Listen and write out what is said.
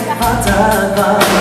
hatakan